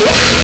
Ой.